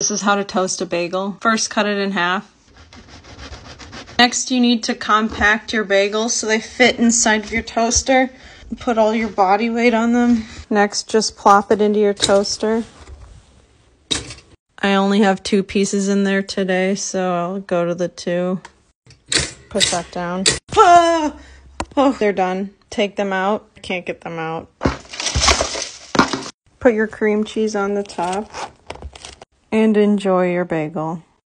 This is how to toast a bagel. First, cut it in half. Next, you need to compact your bagels so they fit inside of your toaster. Put all your body weight on them. Next, just plop it into your toaster. I only have two pieces in there today, so I'll go to the two. Put that down. Ah! Oh, they're done. Take them out. I can't get them out. Put your cream cheese on the top and enjoy your bagel.